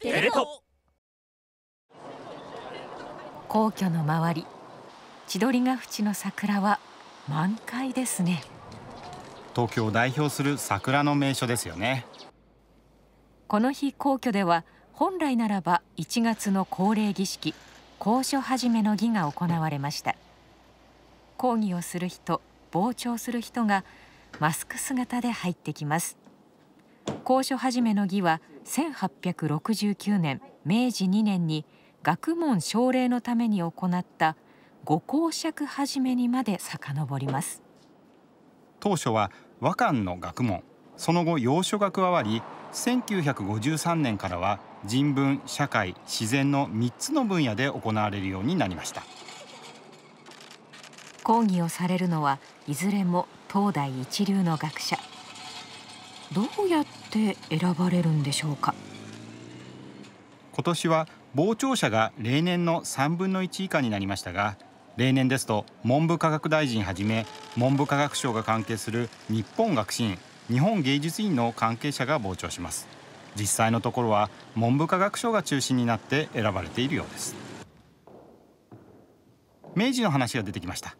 テレ東。皇居の周り千鳥ヶ淵の桜は満開ですね。東京を代表する桜の名所ですよね。この日皇居では本来ならば1月の恒例儀式高所始めの儀が行われました。講義をする人傍聴する人がマスク姿で入ってきます。高所始めの儀は1869年明治2年に学問奨励のために行った五公爵始めにまで遡ります。当初は和漢の学問その後洋書が加わり1953年からは人文社会自然の3つの分野で行われるようになりました。講義をされるのはいずれも東大一流の学者どうやって選ばれるんでしょうか？今年は傍聴者が例年の3分の1以下になりましたが例年ですと文部科学大臣はじめ文部科学省が関係する日本学士院日本芸術院の関係者が傍聴します。実際のところは文部科学省が中心になって選ばれているようです。明治の話が出てきました。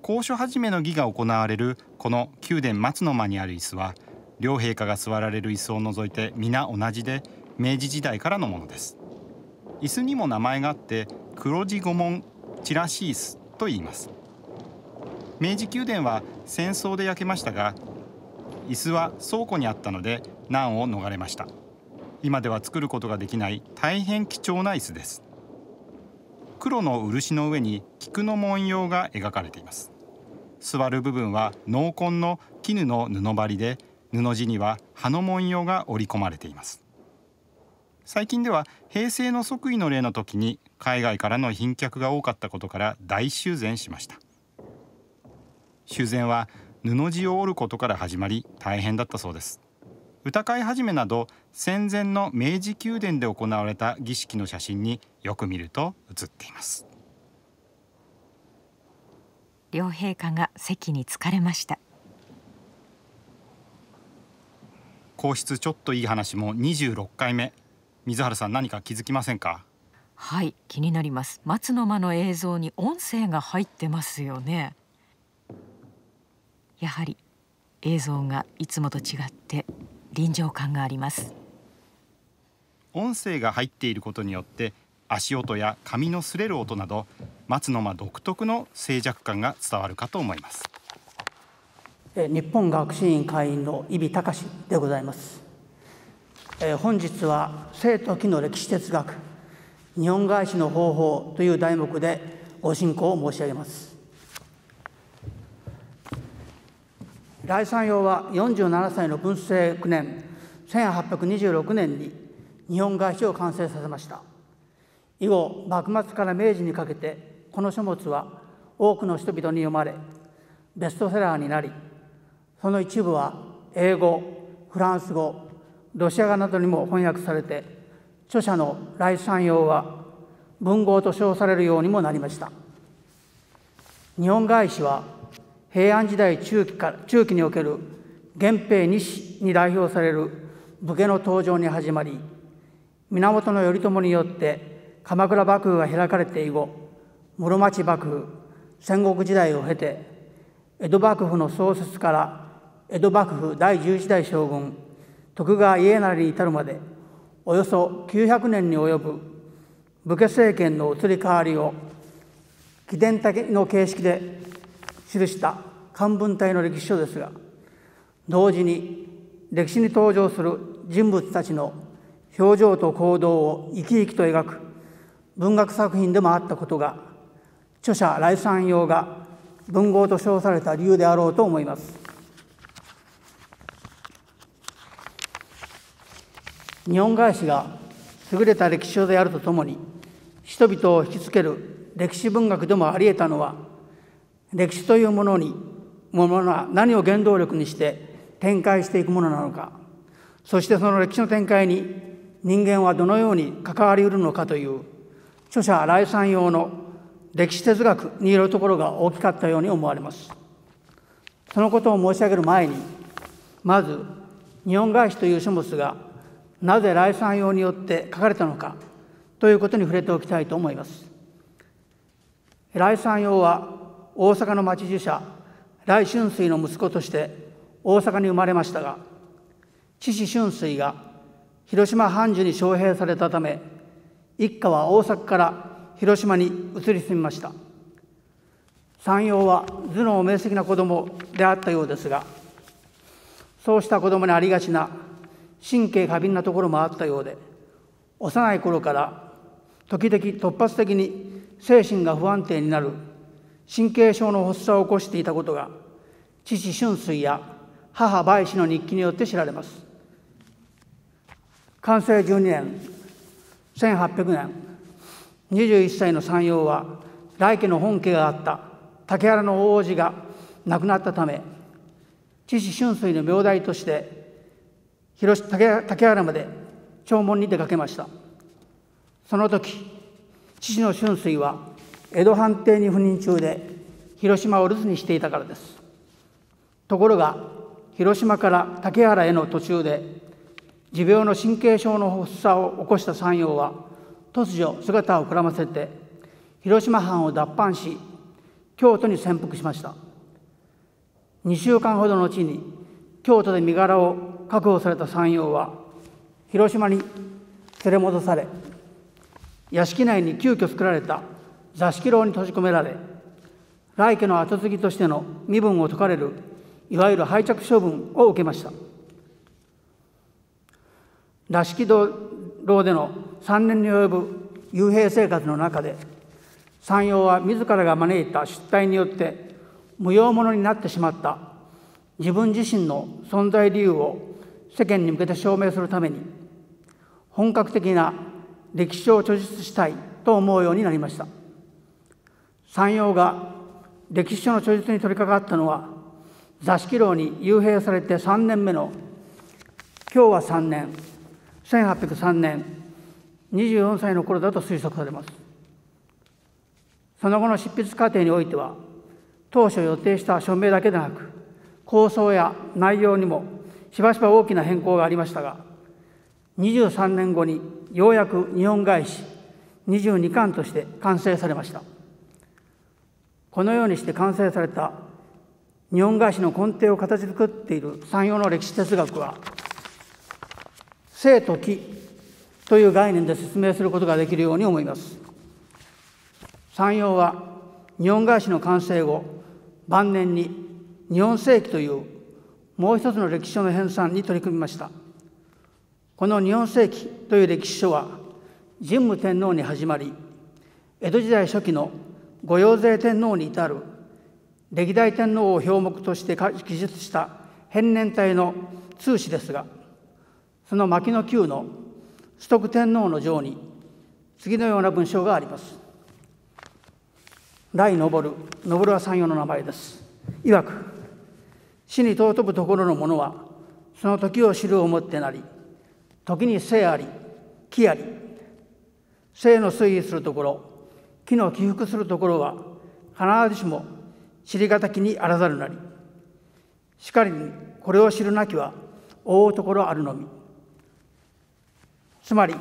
高所始めの儀が行われるこの宮殿松の間にある椅子は両陛下が座られる椅子を除いて皆同じで明治時代からのものです。椅子にも名前があって黒地御門チラシースと言います。明治宮殿は戦争で焼けましたが椅子は倉庫にあったので難を逃れました。今では作ることができない大変貴重な椅子です。黒の漆の上に菊の文様が描かれています。座る部分は濃紺の絹の布張りで布地には葉の文様が織り込まれています。最近では平成の即位の例の時に海外からの賓客が多かったことから大修繕しました。修繕は布地を織ることから始まり大変だったそうです。歌会始めなど戦前の明治宮殿で行われた儀式の写真によく見ると写っています。両陛下が席に着かれました。皇室ちょっといい話も26回目。水原さん何か気づきませんか？はい気になります。松の間の映像に音声が入ってますよね。やはり映像がいつもと違って臨場感があります。音声が入っていることによって足音や髪の擦れる音など松の間独特の静寂感が伝わるかと思います日本学士院会員の伊比隆でございます。本日は生と木の歴史哲学日本返しの方法という題目でご進行を申し上げます。来山陽は47歳の文政9年1826年に日本返しを完成させました。以後幕末から明治にかけてこの書物は多くの人々に読まれベストセラーになりその一部は英語フランス語ロシア語などにも翻訳されて著者の来山陽は文豪と称されるようにもなりました。日本返しは平安時代中期から中期における源平西に代表される武家の登場に始まり源頼朝によって鎌倉幕府が開かれて以後室町幕府戦国時代を経て江戸幕府の創設から江戸幕府第11代将軍徳川家成に至るまでおよそ900年に及ぶ武家政権の移り変わりを秘伝的の形式で記した漢文体の歴史書ですが同時に歴史に登場する人物たちの表情と行動を生き生きと描く文学作品でもあったことが著者来山用が文豪と称された理由であろうと思います。日本返しが優れた歴史書であるとともに人々を引きつける歴史文学でもあり得たのは歴史というものにものは何を原動力にして展開していくものなのかそしてその歴史の展開に人間はどのように関わりうるのかという著者来山用の歴史哲学にいるところが大きかったように思われます。そのことを申し上げる前にまず日本返しという書物がなぜ来山用によって書かれたのかということに触れておきたいと思います。来山用は大阪の町寺社来春水の息子として大阪に生まれましたが父春水が広島藩主に招聘されたため一家は大阪から広島に移り住みました山陽は頭脳明晰な子供であったようですがそうした子供にありがちな神経過敏なところもあったようで幼い頃から時々突発的に精神が不安定になる神経症の発作を起こしていたことが父春水や母梅氏の日記によって知られます。完成12年1800年21歳の山陽は来家の本家があった竹原の大王子が亡くなったため父春水の名代として広竹原まで弔問に出かけました。その時父の春水は江戸藩邸に赴任中で広島を留守にしていたからです。ところが広島から竹原への途中で持病の神経症の発作を起こした山陽は突如姿をくらませて広島藩を脱藩し京都に潜伏しました。2週間ほどの後に京都で身柄を確保された山陽は広島に連れ戻され屋敷内に急遽作られた座敷牢に閉じ込められ来家の後継ぎとしての身分を解かれるいわゆる廃着処分を受けました。座敷牢での3年に及ぶ幽閉生活の中で山陽は自らが招いた出退によって無用者になってしまった自分自身の存在理由を世間に向けて証明するために本格的な歴史を著述したいと思うようになりました。山陽が歴史書の著述に取り掛かったのは座敷牢に幽閉されて3年目の今日は3年1803年24歳の頃だと推測されます。その後の執筆過程においては当初予定した署名だけでなく構想や内容にもしばしば大きな変更がありましたが23年後にようやく日本返し22巻として完成されました。このようにして完成された日本返しの根底を形作っている山陽の歴史哲学は生と気という概念で説明することができるように思います。山陽は日本返しの完成後晩年に日本世紀というもう一つの歴史書の編纂に取り組みましたこの日本世紀という歴史書は神武天皇に始まり江戸時代初期の御用税天皇に至る歴代天皇を標目として記述した変年体の通史ですがその牧野宮の崇徳天皇の上に次のような文章があります。来昇る昇は山陽の名前です。いわく死に尊ぶところのものはその時を知るをもってなり時に生あり木あり生の推移するところ木の起伏するところは必ずしも知りがたきにあらざるなり。しかりにこれを知るなきは覆うところあるのみ。つまり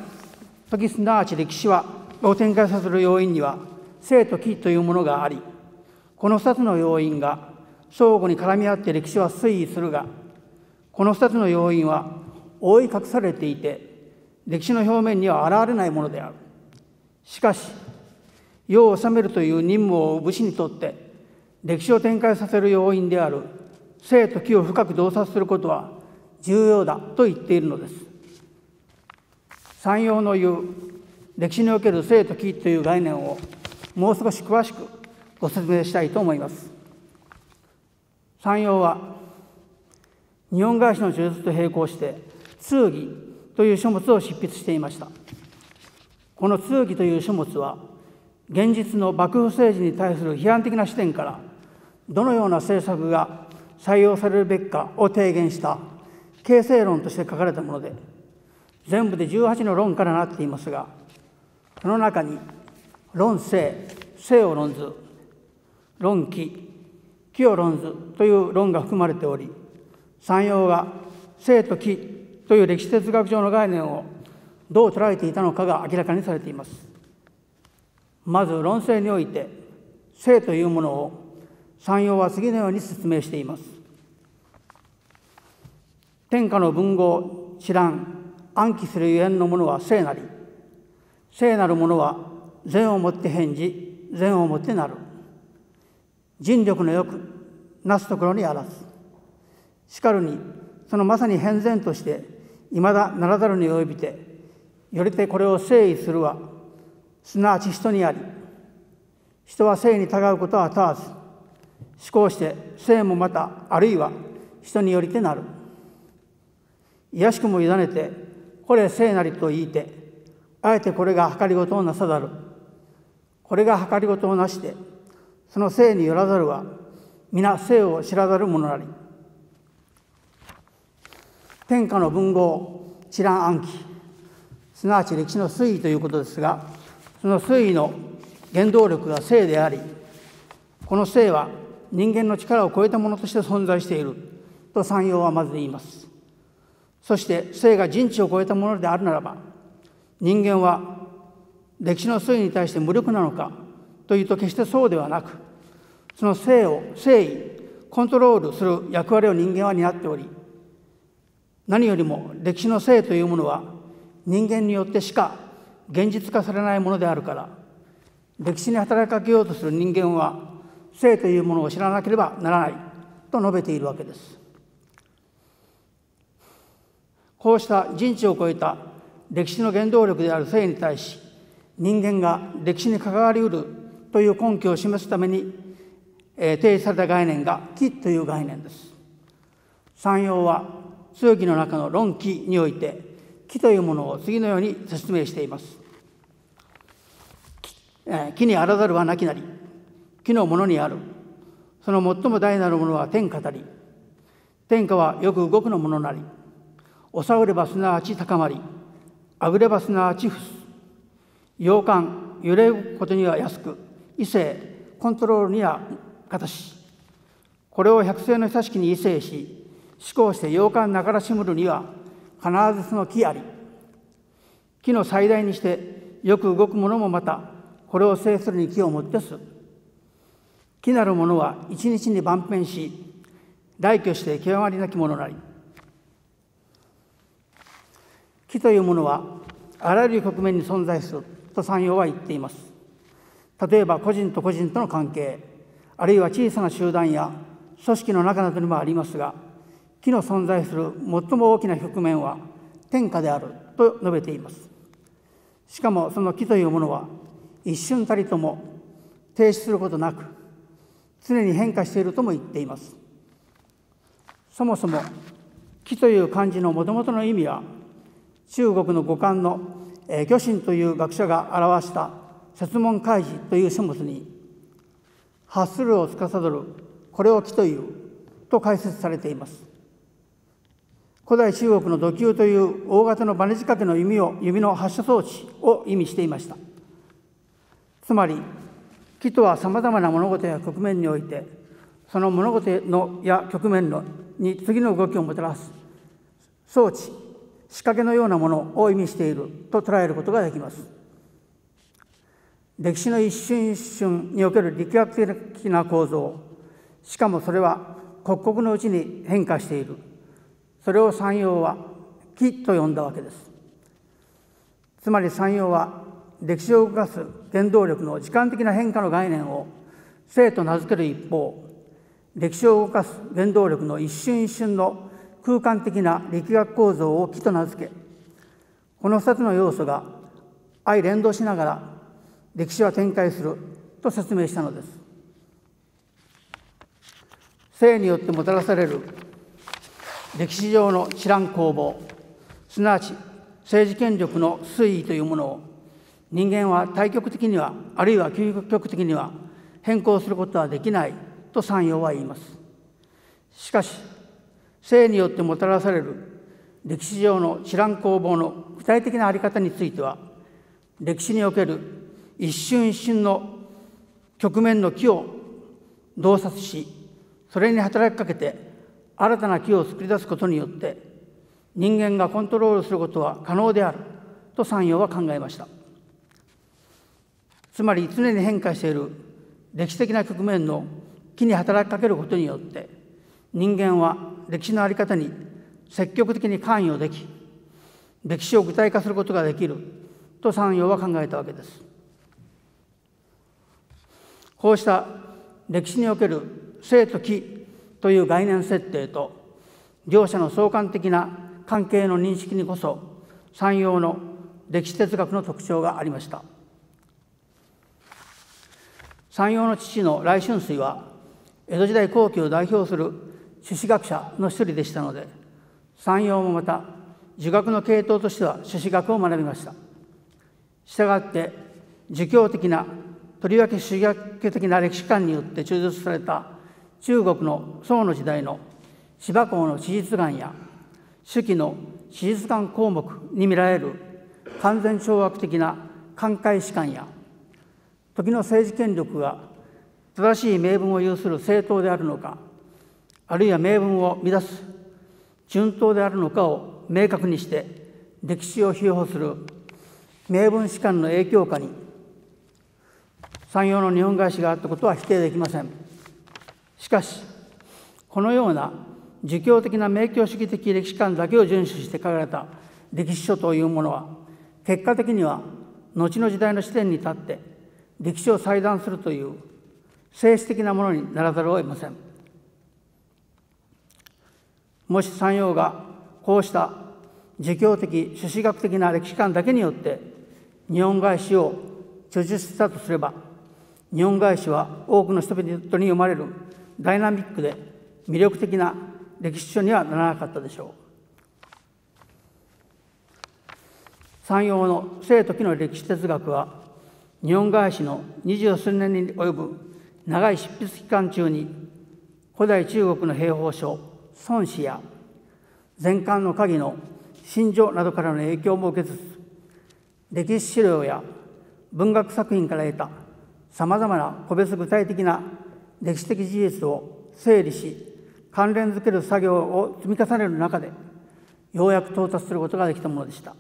時すなわち歴史はを展開させる要因には生と木というものがありこの2つの要因が相互に絡み合って歴史は推移するがこの2つの要因は覆い隠されていて歴史の表面には現れないものである。しかし世を治めるという任務を武士にとって歴史を展開させる要因である。生と木を深く洞察することは重要だと言っているのです。山陽の言う歴史における生と木という概念をもう少し詳しくご説明したいと思います。山陽は日本返しの著述と並行して通義という書物を執筆していました。この通義という書物は現実の幕府政治に対する批判的な視点からどのような政策が採用されるべきかを提言した形成論として書かれたもので全部で18の論からなっていますがその中に論性性を論ず論気気を論ずという論が含まれており山陽が生と気という歴史哲学上の概念をどう捉えていたのかが明らかにされています。まず論争において性というものを三葉は次のように説明しています。天下の文豪知らん暗記するゆえんのものは聖なり聖なるものは善をもって返事善をもってなる。人力のよくなすところにあらずしかるにそのまさに変然としていまだならざるに及びてよりてこれを誠意するはすなわち人にあり人は性にたがうことは問わず思考して性もまたあるいは人によりてなる。卑しくも委ねてこれ聖なりと言いてあえてこれが計りごとをなさざる。これが計りごとをなしてその性によらざるは皆性を知らざる者なり。天下の文豪知覧暗記。すなわち歴史の推移ということですがその推移の原動力が性でありこの性は人間の力を超えたものとして存在していると三葉はまず言います。そして性が人知を超えたものであるならば人間は歴史の推移に対して無力なのかというと決してそうではなくその性を誠意コントロールする役割を人間は担っており何よりも歴史の性というものは人間によってしか現実化されないものであるから歴史に働きかけようとする人間は性というものを知らなければならないと述べているわけです。こうした人知を超えた歴史の原動力である性に対し人間が歴史に関わりうるという根拠を示すために、えー、提示された概念が「気」という概念です。三葉は数記の中の論記において木というものを次のように説明しています。木にあらざるはなきなり木のものにある。その最も大なるものは天下たり。天下はよく動くのものなり。おさうればすなわち高まり。あぐればすなわち伏す。洋館揺れることには安く。異性コントロールには形。これを百姓の久しきに異性し思考して洋館ながらしむるには必ずその木あり。木の最大にしてよく動くものもまたこれを制するに木をもってす。木なるものは一日に万遍し大挙して極まりなきものなり。木というものはあらゆる局面に存在すると三葉は言っています。例えば個人と個人との関係。あるいは小さな集団や組織の中などにもありますが木の存在する最も大きな局面は天下であると述べています。しかもその木というものは一瞬たりとも停止することなく常に変化しているとも言っています。そもそも木という漢字のもともとの意味は中国の五漢の魚神という学者が表した説問開示という書物に発するを司るこれを木というと解説されています。古代中国の土球という大型のバネ仕掛けの弓を指の発射装置を意味していました。つまり木とはさまざまな物事や局面においてその物事のや局面のに次の動きをもたらす装置仕掛けのようなものを意味していると捉えることができます。歴史の一瞬一瞬における力学的な構造。しかもそれは刻々のうちに変化している。それを三葉は木と呼んだわけです。つまり三葉は歴史を動かす原動力の時間的な変化の概念を生と名付ける一方歴史を動かす原動力の一瞬一瞬の空間的な力学構造を木と名付けこの2つの要素が相連動しながら歴史は展開すると説明したのです。性によってもたらされる歴史上の知らん攻防すなわち政治権力の推移というものを人間は対極的にはあるいは究極的には変更することはできないと三葉は言います。しかし性によってもたらされる歴史上の知らん攻防の具体的な在り方については歴史における一瞬一瞬の局面の木を洞察しそれに働きかけて新たな木を作り出すことによって人間がコントロールすることは可能であると三陽は考えました。つまり常に変化している歴史的な局面の木に働きかけることによって人間は歴史の在り方に積極的に関与でき歴史を具体化することができると三陽は考えたわけです。こうした歴史における生と木という概念設定と両者の相関的な関係の認識にこそ三陽の歴史哲学の特徴がありました。三陽の父の来春水は江戸時代後期を代表する朱子学者の一人でしたので三陽もまた儒学の系統としては朱子学を学びました。したがって儒教的なとりわけ主学的な歴史観によって中絶された中国の宋の時代の芝公の史実眼や手記の史実眼項目に見られる完全懲悪的な寛解士官や時の政治権力が正しい名分を有する政党であるのかあるいは名分を乱す順当であるのかを明確にして歴史を批評する名分士官の影響下に産業の日本返しがあったことは否定できません。しかしこのような儒教的な明教主義的歴史観だけを遵守して書かれた歴史書というものは結果的には後の時代の視点に立って歴史を裁断するという政治的なものにならざるを得ません。もし三陽がこうした儒教的朱子学的な歴史観だけによって日本返しを著述したとすれば日本返しは多くの人々に読まれるダイナミックで魅力的な歴史書にはならなかったでしょう。山陽の生と木の歴史哲学は日本返しの二十数年に及ぶ長い執筆期間中に古代中国の兵法書孫子や前漢の鍵の心情などからの影響も受けつつ歴史資料や文学作品から得たさまざまな個別具体的な歴史的事実を整理し関連づける作業を積み重ねる中でようやく到達することができたものでした。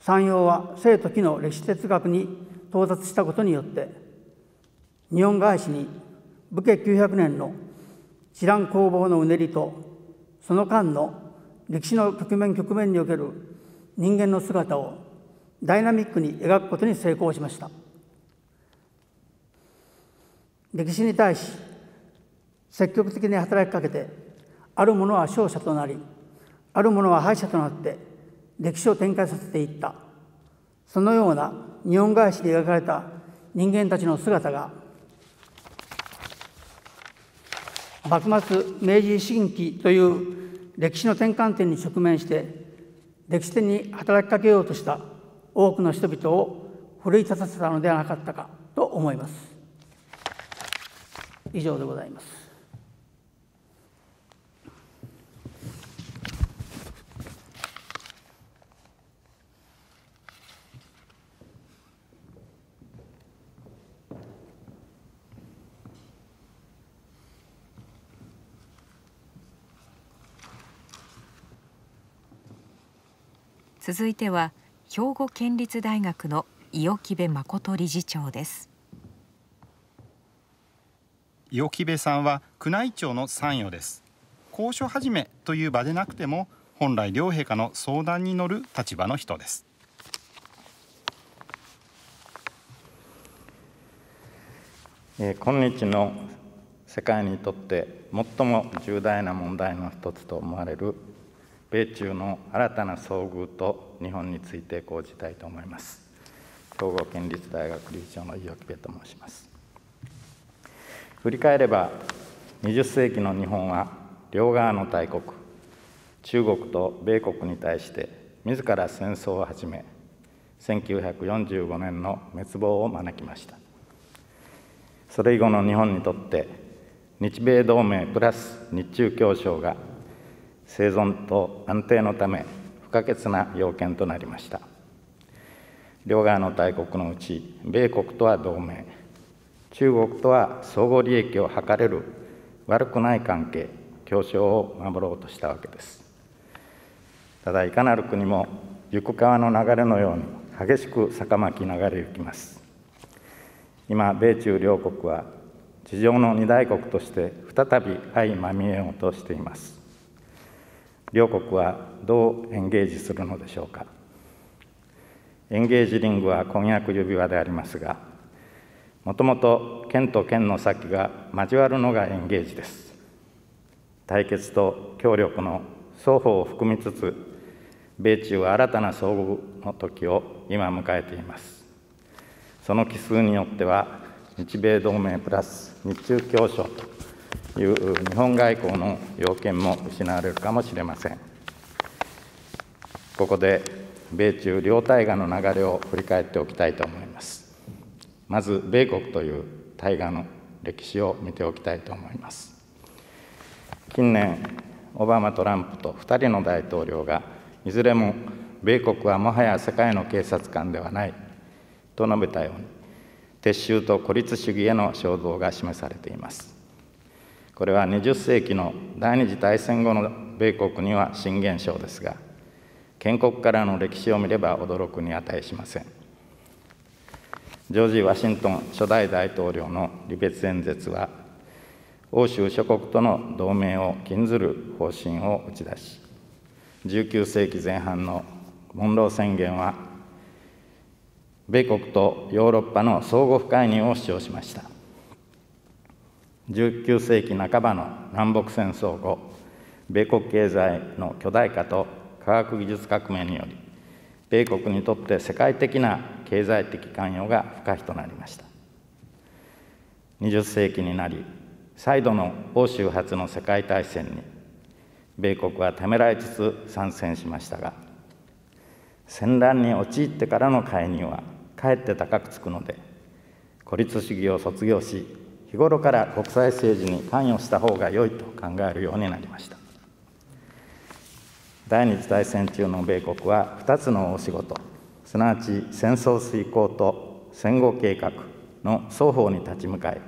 山陽は生と木の歴史哲学に到達したことによって日本返しに武家900年の治乱攻防のうねりとその間の歴史の局面局面における人間の姿をダイナミックに描くことに成功しました。歴史に対し積極的に働きかけてあるものは勝者となりあるものは敗者となって歴史を展開させていった。そのような日本返しで描かれた人間たちの姿が幕末明治維新期という歴史の転換点に直面して歴史的に働きかけようとした多くの人々を奮い立たせたのではなかったかと思います。以上でございます。続いては兵庫県立大学の伊予木部誠理事長です。伊予木部さんは宮内庁の参与です。交渉始めという場でなくても本来両陛下の相談に乗る立場の人です。え、今日の世界にとって最も重大な問題の一つと思われる米中の新たな遭遇と日本について講じたいと思います。兵庫県立大学理事長の伊予木部と申します。振り返れば20世紀の日本は両側の大国中国と米国に対して自ら戦争を始め1945年の滅亡を招きました。それ以後の日本にとって日米同盟プラス日中協商が生存と安定のため不可欠な要件となりました。両側の大国のうち米国とは同盟。中国とは相互利益を図れる悪くない関係協商を守ろうとしたわけです。ただいかなる国も行く川の流れのように激しく坂巻き流れ行きます。今米中両国は地上の二大国として再び相まみえようとしています。両国はどうエンゲージするのでしょうか。エンゲージリングは婚約指輪でありますがもともと剣と剣の先が交わるのがエンゲージです。対決と協力の双方を含みつつ米中は新たな遭遇の時を今迎えています。その奇数によっては日米同盟プラス日中協商という日本外交の要件も失われるかもしれません。ここで米中両大河の流れを振り返っておきたいと思います。まず米国という大河の歴史を見ておきたいと思います。近年オバマ・トランプと2人の大統領がいずれも米国はもはや世界の警察官ではないと述べたように撤収と孤立主義への衝動が示されています。これは20世紀の第二次大戦後の米国には新現象ですが建国からの歴史を見れば驚くに値しません。ジョージ・ワシントン初代大統領の離別演説は欧州諸国との同盟を禁ずる方針を打ち出し19世紀前半のモンロー宣言は米国とヨーロッパの相互不介入を主張しました。19世紀半ばの南北戦争後米国経済の巨大化と科学技術革命により米国にとって世界的な経済的関与が不可避となりました。20世紀になり再度の欧州初の世界大戦に米国はためらいつつ参戦しましたが戦乱に陥ってからの介入はかえって高くつくので孤立主義を卒業し日頃から国際政治に関与した方が良いと考えるようになりました。第二次大戦中の米国は2つの大仕事すなわち戦争遂行と戦後計画の双方に立ち向かい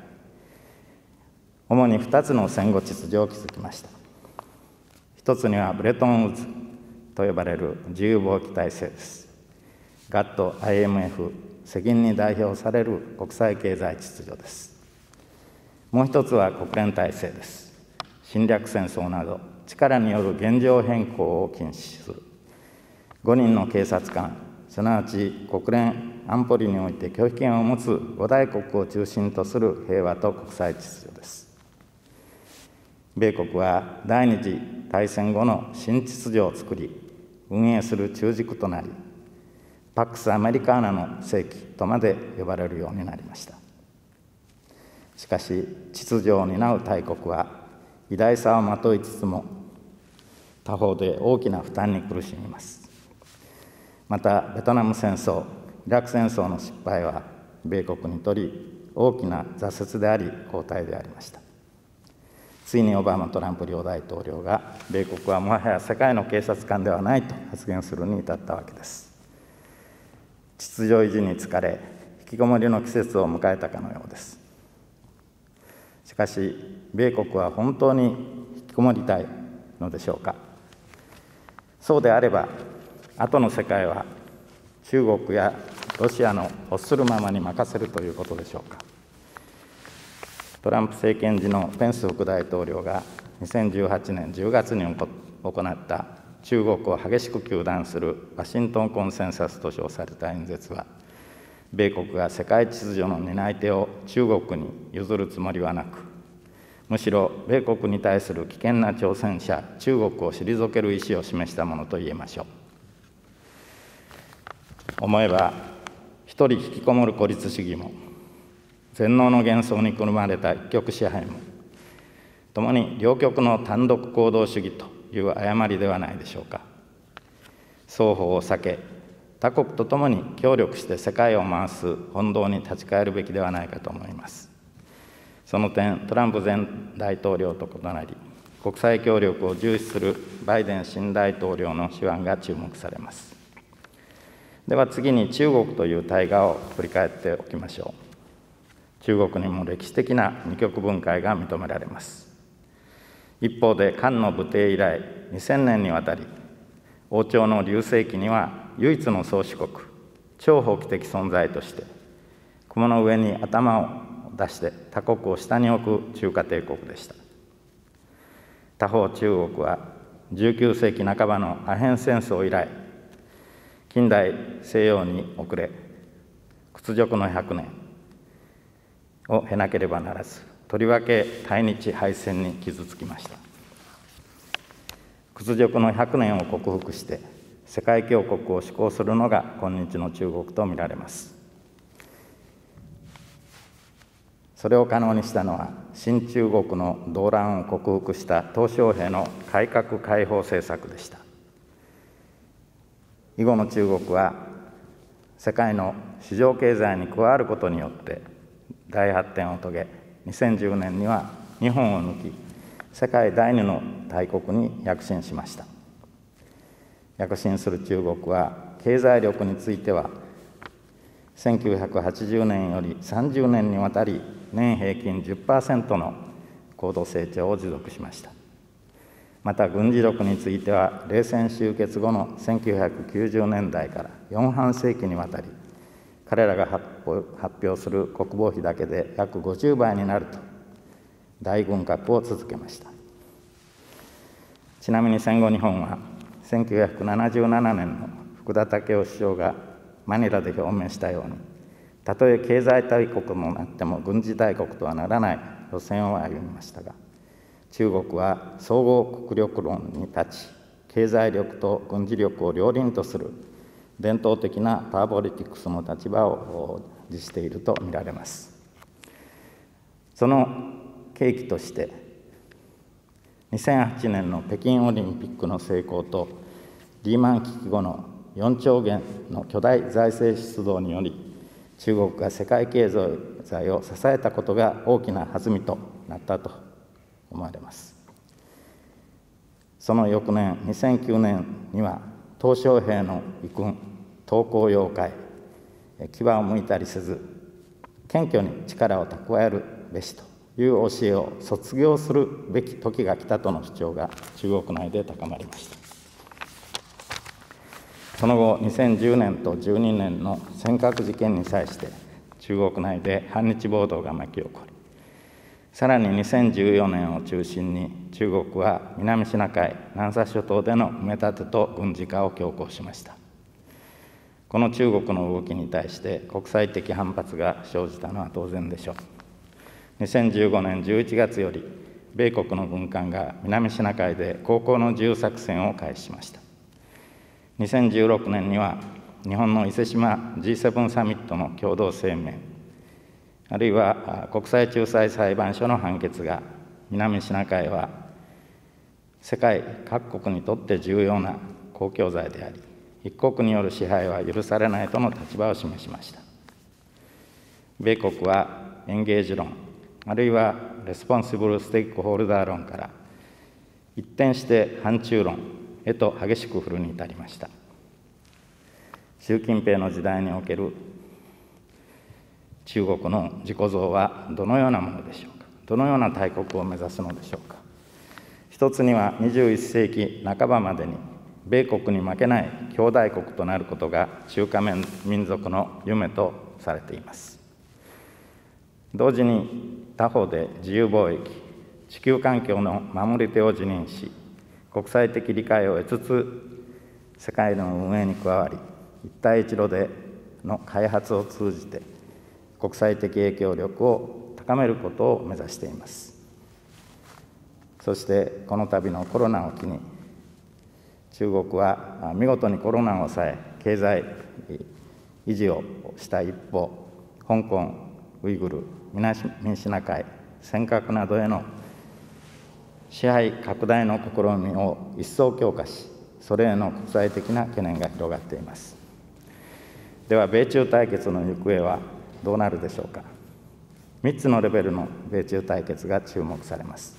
主に2つの戦後秩序を築きました。一つにはブレトンウッズと呼ばれる自由貿易体制です。ガット IMF 責任に代表される国際経済秩序です。もう一つは国連体制です。侵略戦争など力による現状変更を禁止する。5人の警察官すなわち国連安保理において拒否権を持つ五大国を中心とする平和と国際秩序です。米国は第二次大戦後の新秩序を作り運営する中軸となりパックス・アメリカーナの世紀とまで呼ばれるようになりました。しかし秩序を担う大国は偉大さをまといつつも他方で大きな負担に苦しみます。またベトナム戦争イラク戦争の失敗は米国にとり大きな挫折であり後退でありました。ついにオバマ・トランプ両大統領が米国はもはや世界の警察官ではないと発言するに至ったわけです。秩序維持に疲れ引きこもりの季節を迎えたかのようです。しかし米国は本当に引きこもりたいのでしょうか。そうであれば後の世界は中国やロシアの欲するままに任せるということでしょうか。トランプ政権時のペンス副大統領が2018年10月に行った中国を激しく糾弾するワシントンコンセンサスと称された演説は米国が世界秩序の担い手を中国に譲るつもりはなくむしろ米国に対する危険な挑戦者中国を退ける意思を示したものと言えましょう。思えば一人引きこもる孤立主義も全能の幻想にくるまれた一極支配も共に両極の単独行動主義という誤りではないでしょうか。双方を避け他国と共に協力して世界を回す本道に立ち返るべきではないかと思います。その点トランプ前大統領と異なり国際協力を重視するバイデン新大統領の手腕が注目されます。では次に中国という大河を振り返っておきましょう。中国にも歴史的な二極分解が認められます。一方で漢の武帝以来2000年にわたり王朝の隆盛期には唯一の宗主国超法規的存在として雲の上に頭を出して他国を下に置く中華帝国でした。他方中国は19世紀半ばのアヘン戦争以来近代西洋に遅れ屈辱の100年を経なければならずとりわけ対日敗戦に傷つきました。屈辱の100年を克服して世界強国を施行するのが今日の中国と見られます。それを可能にしたのは新中国の動乱を克服した鄧小平の改革開放政策でした。以後の中国は世界の市場経済に加わることによって大発展を遂げ2010年には日本を抜き世界第二の大国に躍進しました。躍進する中国は経済力については1980年より30年にわたり年平均10%の高度成長を持続しました。また軍事力については冷戦終結後の1990年代から4半世紀にわたり彼らが発表する国防費だけで約50倍になると大軍拡を続けました。ちなみに戦後日本は1977年の福田赳夫首相がマニラで表明したようにたとえ経済大国もなっても軍事大国とはならない路線を歩みましたが中国は総合国力論に立ち経済力と軍事力を両輪とする伝統的なパワーポリティクスの立場を持していると見られます。その契機として2008年の北京オリンピックの成功とリーマン危機後の4兆元の巨大財政出動により中国が世界経済を支えたことが大きな弾みとなったと。思われます。その翌年2009年には鄧小平の遺訓投降妖怪牙をむいたりせず謙虚に力を蓄えるべしという教えを卒業するべき時が来たとの主張が中国内で高まりました。その後2010年と12年の尖閣事件に際して中国内で反日暴動が巻き起こりさらに2014年を中心に中国は南シナ海南沙諸島での埋め立てと軍事化を強行しました。この中国の動きに対して国際的反発が生じたのは当然でしょう。2015年11月より米国の軍艦が南シナ海で航行の自由作戦を開始しました。2016年には日本の伊勢志摩 G7 サミットの共同声明あるいは国際仲裁裁判所の判決が南シナ海は世界各国にとって重要な公共財であり一国による支配は許されないとの立場を示しました。米国はエンゲージ論あるいは responsible stakeholder 論から一転して反中論へと激しく振るに至りました。習近平の時代における中国の自己像はどのようなものでしょうか？どのような大国を目指すのでしょうか？一つには21世紀半ばまでに米国に負けない兄弟国となることが中華民族の夢とされています。同時に他方で自由貿易地球環境の守り手を辞任し国際的理解を得つつ世界の運営に加わり一帯一路での開発を通じて国際的影響力を高めることを目指しています。そしてこの度のコロナを機に中国は見事にコロナを抑え経済維持をした一方香港ウイグル南シナ海尖閣などへの支配拡大の試みを一層強化しそれへの国際的な懸念が広がっています。では米中対決の行方はどうなるでしょうか？3つのレベルの米中対決が注目されます。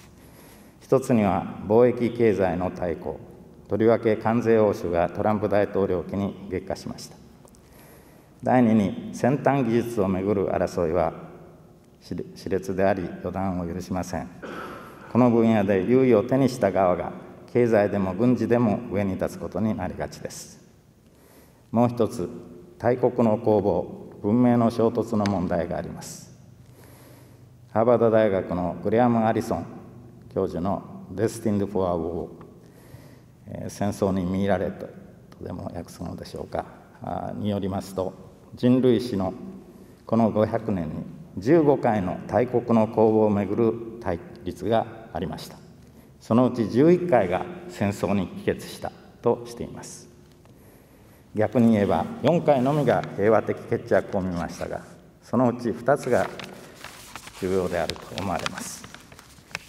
1つには貿易経済の対抗とりわけ関税欧州がトランプ大統領期に激化しました。第2に先端技術をめぐる争いは熾烈であり予断を許しません。この分野で優位を手にした側が経済でも軍事でも上に立つことになりがちです。もう一つ大国の攻防。文明の衝突の問題があります。ハーバード大学のグレアム・アリソン教授の「デスティンド・フォア・ウォー」えー、戦争に見入られたとでも訳すのでしょうか。によりますと人類史のこの500年に15回の大国の攻防をめぐる対立がありました。そのうち11回が戦争に帰結したとしています。逆に言えば4回のみが平和的決着を見ましたがそのうち2つが重要であると思われます。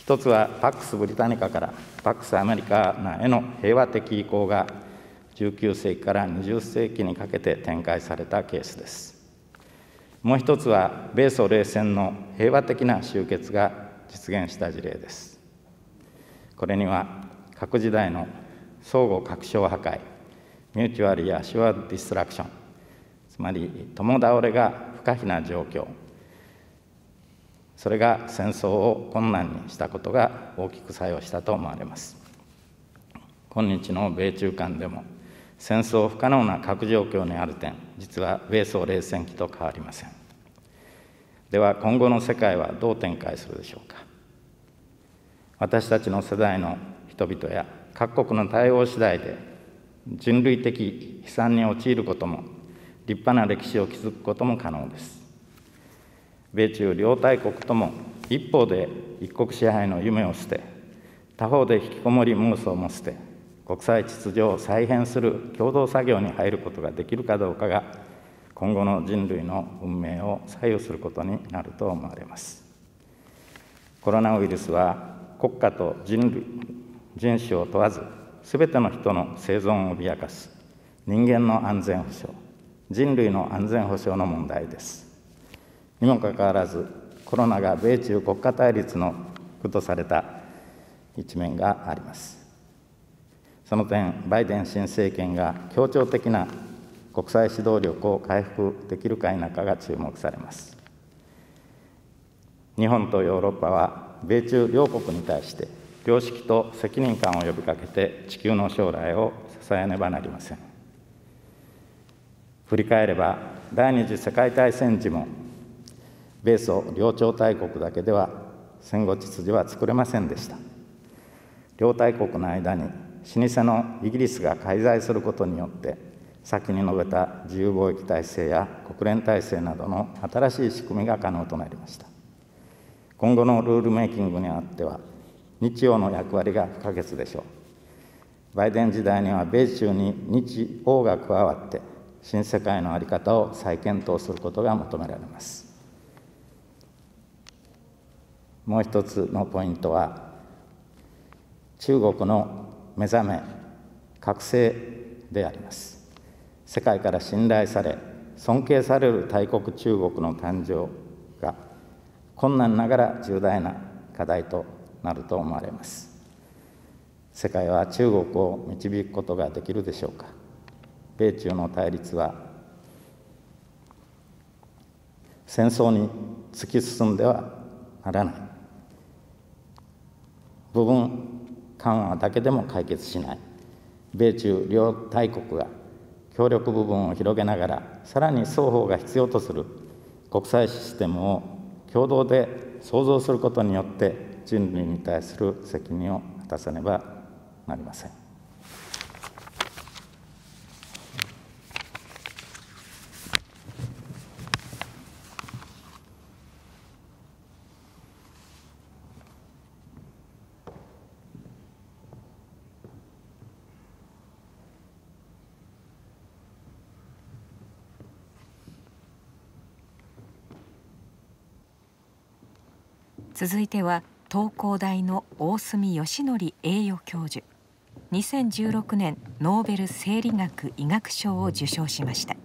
一つはパックス・ブリタニカからパックス・アメリカへの平和的移行が19世紀から20世紀にかけて展開されたケースです。もう一つは米ソ冷戦の平和的な終結が実現した事例です。これには各時代の相互確証破壊ミューチュアルやシュアディストラクションつまり共倒れが不可避な状況。それが戦争を困難にしたことが大きく作用したと思われます。今日の米中間でも戦争不可能な核状況にある点実は米ソ冷戦期と変わりません。では今後の世界はどう展開するでしょうか。私たちの世代の人々や各国の対応次第で人類的悲惨に陥ることも立派な歴史を築くことも可能です。米中両大国とも一方で一国支配の夢を捨て他方で引きこもり妄想も捨て国際秩序を再編する共同作業に入ることができるかどうかが今後の人類の運命を左右することになると思われます。コロナウイルスは国家と人類人種を問わず全ての人の生存を脅かす。人間の安全保障。人類の安全保障の問題です。にもかかわらずコロナが米中国家対立の具とされた一面があります。その点バイデン新政権が協調的な国際指導力を回復できるか否かが注目されます。日本とヨーロッパは米中両国に対して良識と責任感を呼びかけて地球の将来を支えねばなりません。振り返れば第二次世界大戦時も米ソ両朝大国だけでは戦後秩序は作れませんでした。両大国の間に老舗のイギリスが介在することによって先に述べた自由貿易体制や国連体制などの新しい仕組みが可能となりました。今後のルールメイキングにあっては日曜の役割が不可欠でしょう。バイデン時代には米中に日欧が加わって新世界の在り方を再検討することが求められます。もう一つのポイントは中国の目覚め覚醒であります。世界から信頼され尊敬される大国中国の誕生が困難ながら重大な課題となると思われます。世界は中国を導くことができるでしょうか？米中の対立は戦争に突き進んではならない。部分緩和だけでも解決しない。米中両大国が協力部分を広げながらさらに双方が必要とする国際システムを共同で創造することによって人類に対する責任を果たさねばなりません。続いては東工大の大隅義則栄誉教授。2016年ノーベル生理学医学賞を受賞しました。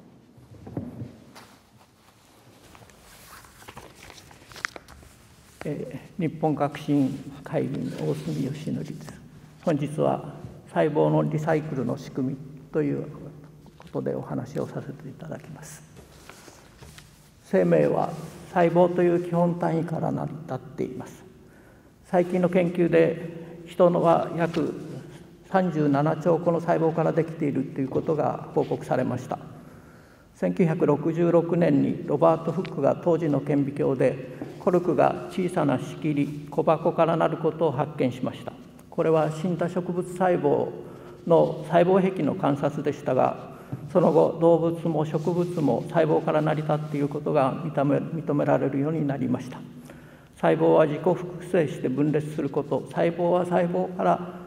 え日本学進会議の大隅義則です。本日は細胞のリサイクルの仕組みということでお話をさせていただきます。生命は細胞という基本単位から成り立っています。最近の研究で人のは約37兆個の細胞からできているということが報告されました。1966年にロバート・フックが当時の顕微鏡でコルクが小さな仕切り小箱からなることを発見しました。これは死んだ植物細胞の細胞壁の観察でしたがその後動物も植物も細胞から成り立っていることが認められるようになりました。細胞は自己複製して分裂すること。細胞は細胞から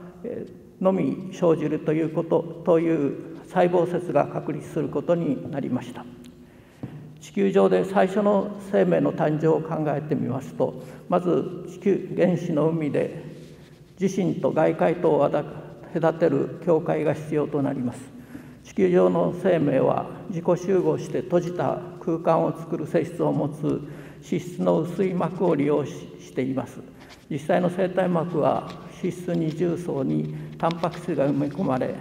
のみ生じるということという細胞説が確立することになりました。地球上で最初の生命の誕生を考えてみますとまず地球原子の海で自身と外界とを隔てる境界が必要となります。地球上の生命は自己集合して閉じた空間を作る性質を持つ脂質の薄い膜を利用しています。実際の生体膜は脂質二重層にタンパク質が埋め込まれ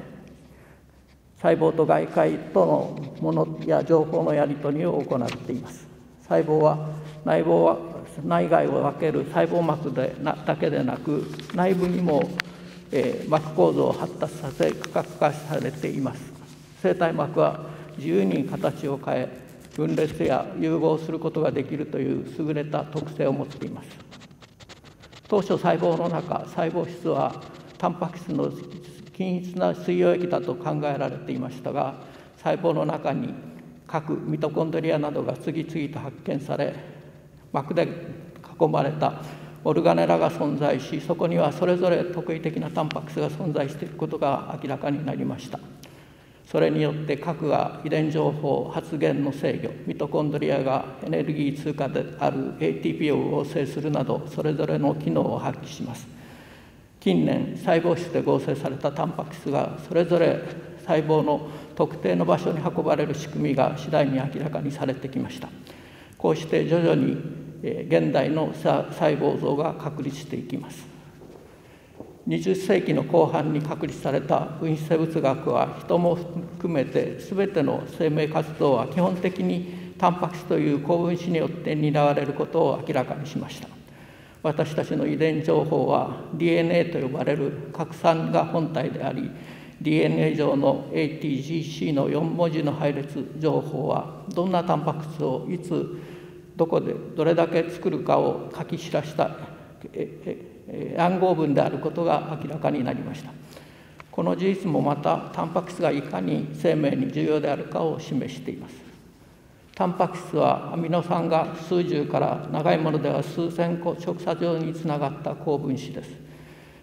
細胞と外界とのものや情報のやり取りを行っています。細胞は内房は内外を分ける細胞膜でなだけでなく内部にも、えー、膜構造を発達させ区画化されています。生体膜は自由に形を変え分裂や融合することができるという優れた特性を持っています。当初細胞の中細胞質はタンパク質の均一な水溶液だと考えられていましたが細胞の中に各ミトコンドリアなどが次々と発見され膜で囲まれたオルガネラが存在しそこにはそれぞれ特異的なタンパク質が存在していることが明らかになりました。それによって核が遺伝情報発現の制御ミトコンドリアがエネルギー通貨である ATP を合成するなどそれぞれの機能を発揮します。近年細胞質で合成されたタンパク質がそれぞれ細胞の特定の場所に運ばれる仕組みが次第に明らかにされてきました。こうして徐々に現代の細胞像が確立していきます。20世紀の後半に確立された分子生物学は人も含めて全ての生命活動は基本的にタンパク質という高分子によって担われることを明らかにしました。私たちの遺伝情報は DNA と呼ばれる核酸が本体であり DNA 上の ATGC の4文字の配列情報はどんなタンパク質をいつどこでどれだけ作るかを書き知らした暗号文であることが明らかになりました。この事実もまたタンパク質がいかに生命に重要であるかを示しています。タンパク質はアミノ酸が数十から長いものでは数千個直鎖状につながった高分子です。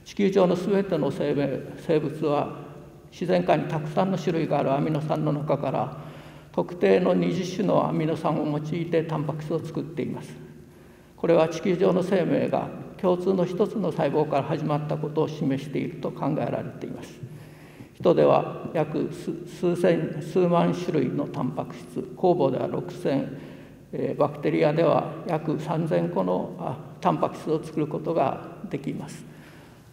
地球上のすべての生命生物は自然界にたくさんの種類があるアミノ酸の中から特定の20種のアミノ酸を用いてタンパク質を作っています。これは地球上の生命が共通の一つの細胞から始まったことを示していると考えられています人では約数千数万種類のタンパク質酵母では6,000、えバクテリアでは約3,000個のタンパク質を作ることができます。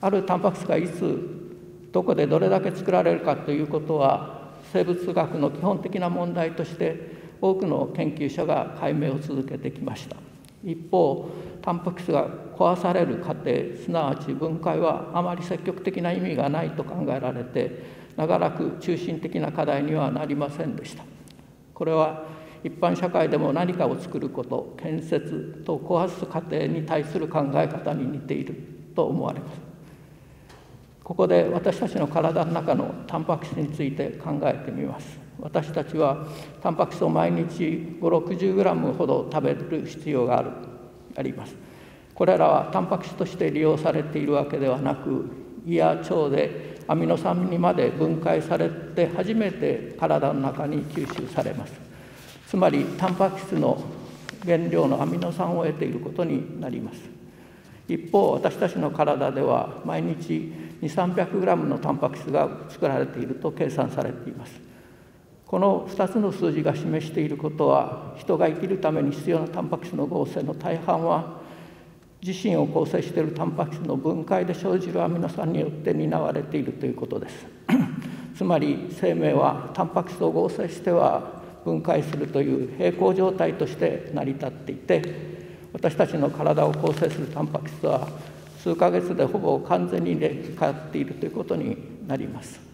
あるタンパク質がいつどこでどれだけ作られるかということは生物学の基本的な問題として多くの研究者が解明を続けてきました一方タンパク質が壊される過程すなわち分解はあまり積極的な意味がないと考えられて長らく中心的な課題にはなりませんでした。これは一般社会でも何かを作ること建設と壊す過程に対する考え方に似ていると思われます。ここで私たちの体の中のタンパク質について考えてみます。私たちはタンパク質を毎日5 6 0グラムほど食べる必要があるあります。これらはタンパク質として利用されているわけではなく胃や腸でアミノ酸にまで分解されて初めて体の中に吸収されます。つまりタンパク質の原料のアミノ酸を得ていることになります。一方私たちの体では毎日2 3 0 0グラムのタンパク質が作られていると計算されています。この2つの数字が示していることは人が生きるために必要なタンパク質の合成の大半は自身を構成しているタンパク質の分解で生じるアミノ酸によって担われているということです。つまり生命はタンパク質を合成しては分解するという平行状態として成り立っていて私たちの体を構成するタンパク質は数ヶ月でほぼ完全に入れ替わっているということになります。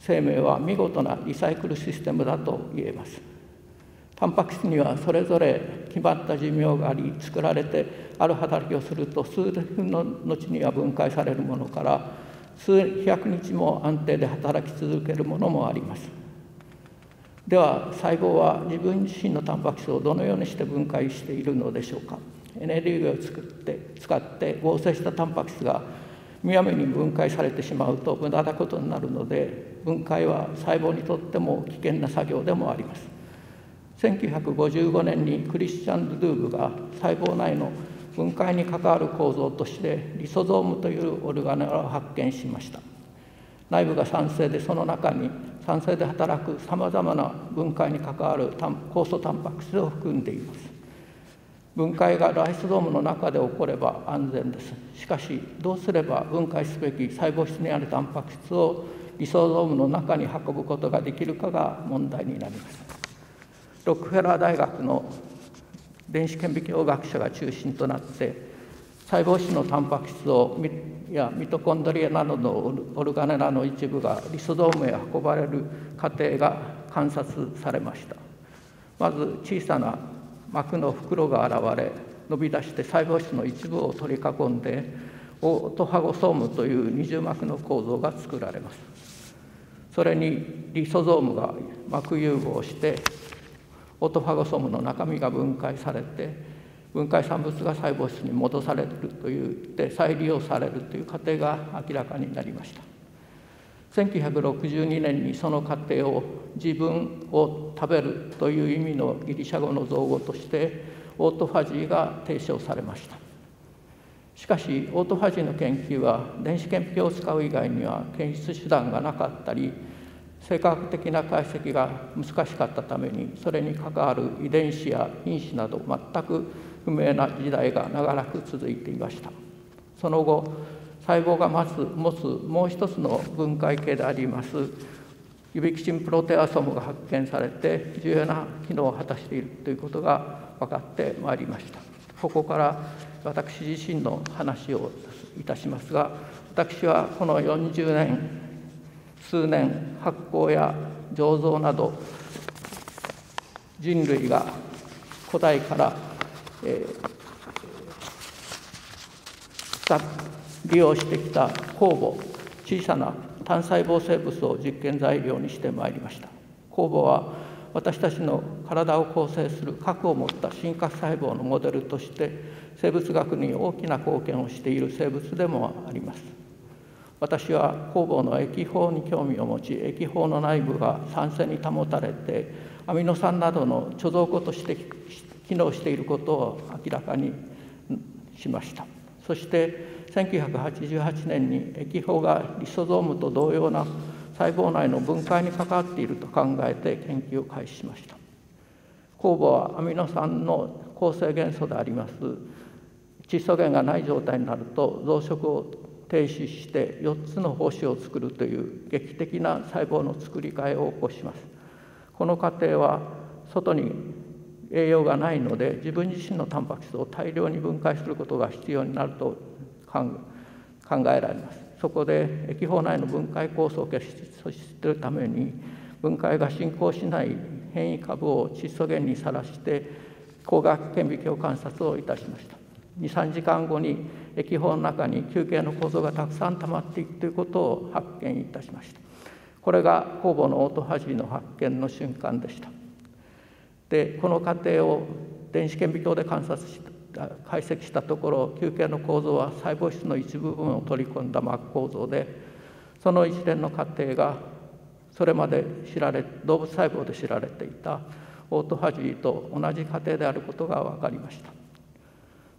生命は見事なリサイクルシステムだと言えます。タンパク質にはそれぞれ決まった寿命があり作られてある働きをすると数分の後には分解されるものから数百日も安定で働き続けるものもあります。では細胞は自分自身のタンパク質をどのようにして分解しているのでしょうか。エネルギーを作って使って合成したタンパク質がむやみに分解されてしまうと無駄なことになるので分解は細胞にとっても危険な作業でもあります。1955年にクリスチャン・ドゥーブが細胞内の分解に関わる構造としてリソゾームというオルガネラを発見しました。内部が酸性でその中に酸性で働くさまざまな分解に関わる酵素タンパク質を含んでいます。分解がライソゾームの中で起これば安全です。しかしどうすれば分解すべき細胞質にあるタンパク質をリソゾームの中に運ぶことができるかが問題になります。ロックフェラー大学の電子顕微鏡学者が中心となって細胞質のタンパク質をやミトコンドリアなどのオルガネラの一部がリソゾームへ運ばれる過程が観察されました。まず小さな膜の袋が現れ伸び出して細胞質の一部を取り囲んでオートハゴソームという二重膜の構造が作られます。それにリソゾームが膜融合してオトファゴソムの中身が分解されて分解産物が細胞質に戻されるというで再利用されるという過程が明らかになりました。1962年にその過程を自分を食べるという意味のギリシャ語の造語としてオートファジーが提唱されました。しかしオートファジーの研究は電子顕微鏡を使う以外には検出手段がなかったり生化学的な解析が難しかったためにそれに関わる遺伝子や因子など全く不明な時代が長らく続いていました。その後細胞が持つ持つもう一つの分解系でありますユビキシンプロテアソムが発見されて重要な機能を果たしているということが分かってまいりました。ここから私自身の話をいたしますが私はこの40年数年発酵や醸造など人類が古代から、えー、利用してきた酵母小さな単細胞生物を実験材料にしてまいりました。酵母は私たちの体を構成する核を持った真核細胞のモデルとして生物学に大きな貢献をしている生物でもあります。私は酵母の液胞に興味を持ち液胞の内部が酸性に保たれてアミノ酸などの貯蔵庫として機能していることを明らかにしました。そして1988年に液胞がリソゾームと同様な細胞内の分解に関わっていると考えて研究を開始しました。酵母はアミノ酸の構成元素であります。窒素源がない状態になると増殖を停止して4つの胞子を作るという劇的な細胞の作り替えを起こします。この過程は外に栄養がないので自分自身のタンパク質を大量に分解することが必要になると考えられます。そこで液胞内の分解酵素を消し阻止するために分解が進行しない変異株を窒素源にさらして光学顕微鏡観察をいたしました。23時間後に液胞の中に球形の構造がたくさん溜まっていくということを発見いたしました。これが酵母のオートファジーの発見の瞬間でした。でこの過程を電子顕微鏡で観察した解析したところ球形の構造は細胞質の一部分を取り込んだ膜構造でその一連の過程がそれまで知られ動物細胞で知られていたオートファジーと同じ過程であることが分かりました。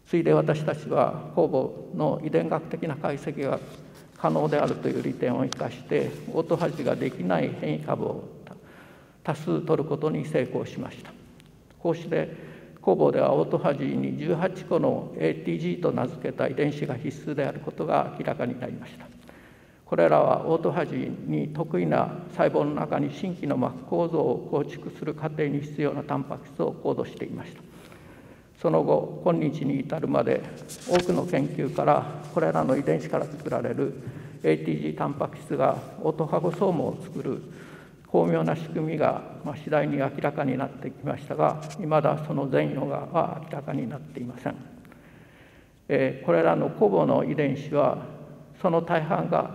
ついで私たちは酵母の遺伝学的な解析が可能であるという利点を生かしてオートファジができない変異株を多数取ることに成功しました。こうして酵母ではオートファジーに18個の ATG と名付けた遺伝子が必須であることが明らかになりました。これらはオートファジーに得意な細胞の中に新規の膜構造を構築する過程に必要なタンパク質をコードしていました。その後今日に至るまで多くの研究からこれらの遺伝子から作られる ATG タンパク質がオトファゴソームを作る巧妙な仕組みが、ま、次第に明らかになってきましたがいまだその全容がは明らかになっていません、え、これらの酵母の遺伝子はその大半が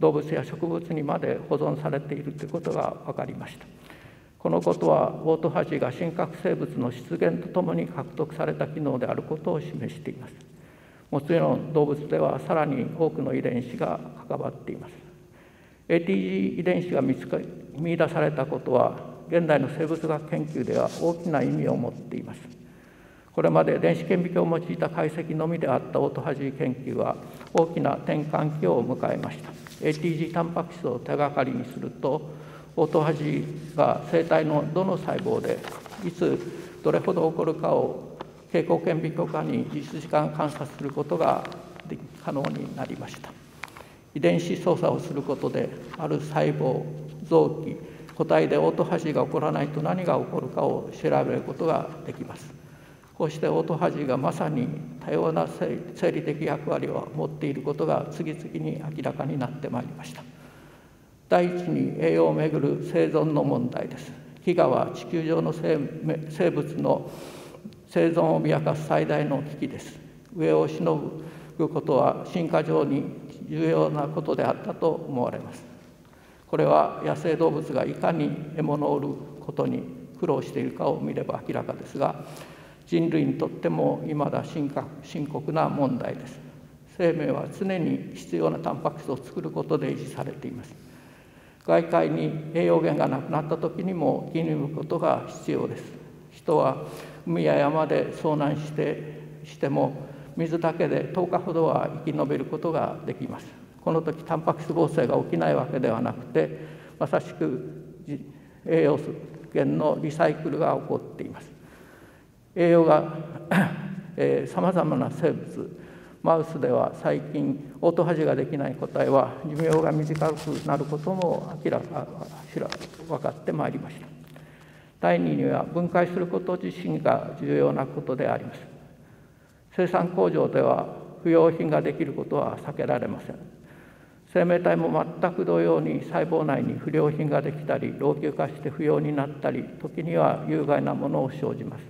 動物や植物にまで保存されているということが分かりました。このことはオートファジーが真核生物の出現とともに獲得された機能であることを示しています。もちろん動物ではさらに多くの遺伝子が関わっています。ATG 遺伝子が見つか見出されたことは現代の生物学研究では大きな意味を持っています。これまで電子顕微鏡を用いた解析のみであったオートファジー研究は大きな転換期を迎えました。ATG タンパク質を手がかりにするとオートファジーが生体のどの細胞でいつどれほど起こるかを蛍光顕微鏡下に実時間観察することが可能になりました。遺伝子操作をすることである細胞臓器個体でオートファジーが起こらないと何が起こるかを調べることができます。こうしてオートファジーがまさに多様な生理的役割を持っていることが次々に明らかになってまいりました。第一に栄養をめぐる生存の問題です。飢餓は地球上の生物の生存を脅かす最大の危機です。上をしのぐことは進化上に重要なことであったと思われます。これは野生動物がいかに獲物を売ることに苦労しているかを見れば明らかですが人類にとっても未だ深刻な問題です。生命は常に必要なタンパク質を作ることで維持されています。外界に栄養源がなくなった時にも生き抜くことが必要です。人は海や山で遭難してしても水だけで10日ほどは生き延びることができます。この時タンパク質合成が起きないわけではなくてまさしく栄養源のリサイクルが起こっています。栄養がさまざまな生物マウスでは最近オートファジができない個体は寿命が短くなることも明らか分かってまいりました。第2には分解すること自身が重要なことであります。生産工場では不要品ができることは避けられません。生命体も全く同様に細胞内に不良品ができたり老朽化して不要になったり時には有害なものを生じます。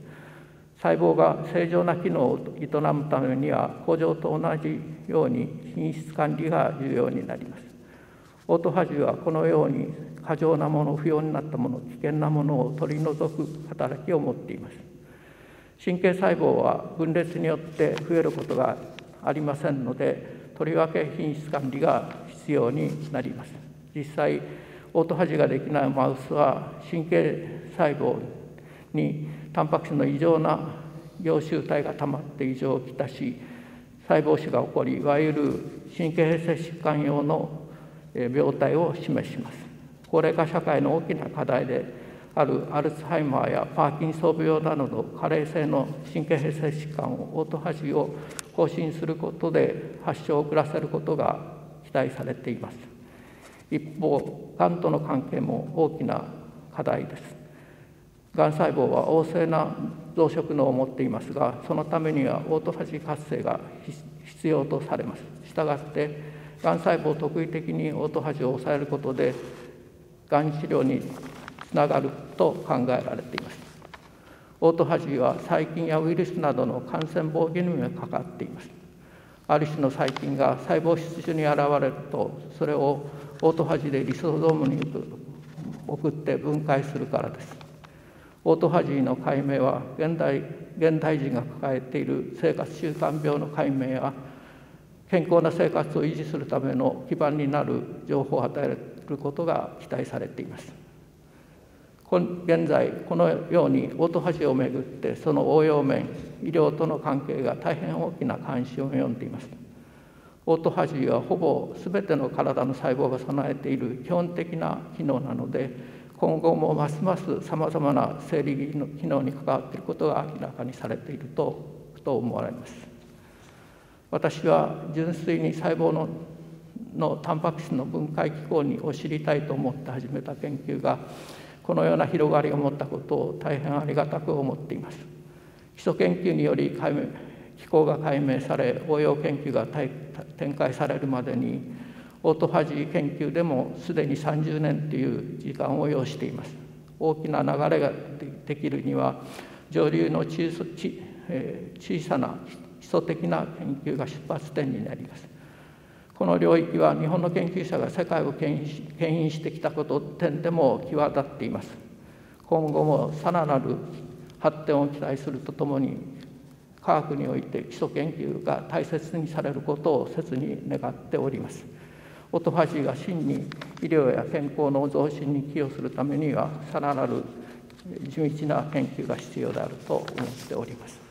細胞が正常な機能を営むためには工場と同じように品質管理が重要になります。オートファジーはこのように過剰なもの不要になったもの危険なものを取り除く働きを持っています。神経細胞は分裂によって増えることがありませんのでとりわけ品質管理が必要になります。実際オートファジーができないマウスは神経細胞にタンパク質の異常な凝集体がたまって異常をきたし細胞死が起こりいわゆる神経変性疾患用の病態を示します。高齢化社会の大きな課題であるアルツハイマーやパーキンソン病などの加齢性の神経変性疾患をオートファジーを更新することで発症を遅らせることが期待されています。一方がんとの関係も大きな課題です。がん細胞は旺盛な増殖能を持っていますがそのためにはオートファジー活性が必要とされます。したがってがん細胞を特異的にオートファジーを抑えることでがん治療につながると考えられています。オートファジーは細菌やウイルスなどの感染防御にもかかっています。ある種の細菌が細胞質中に現れるとそれをオートファジーでリソゾームに送って分解するからです。オートファジーの解明は現代現代人が抱えている生活習慣病の解明や健康な生活を維持するための基盤になる情報を与えることが期待されています。現在このようにオートファジーをめぐってその応用面医療との関係が大変大きな関心を呼んでいます。オートファジーはほぼ全ての体の細胞が備えている基本的な機能なので今後もますますさまざまな生理の機能に関わっていることが明らかにされているとと思われます。私は純粋に細胞ののタンパク質の分解機構にを知りたいと思って始めた研究がこのような広がりを持ったことを大変ありがたく思っています。基礎研究により解明機構が解明され応用研究が展開されるまでにオートファジー研究でもすでに30年という時間を要しています。大きな流れができるには上流の小小さな基礎的な研究が出発点になります。この領域は日本の研究者が世界を牽引してきたこと点でも際立っています。今後もさらなる発展を期待するとともに科学において基礎研究が大切にされることを切に願っております。オトファジーが真に医療や健康の増進に寄与するためにはさらなる地道な研究が必要であると思っております。